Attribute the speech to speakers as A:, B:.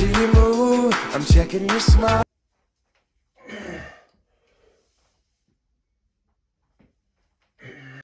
A: see you move. I'm checking your smile.